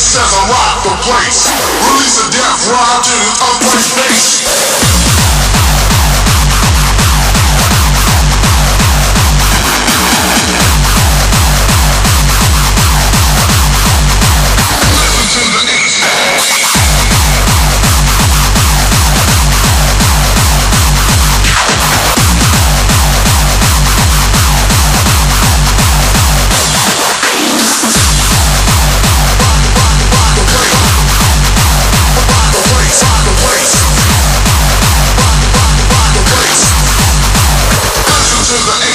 as I rock the place. Release a death rhyme to this upright bass. is an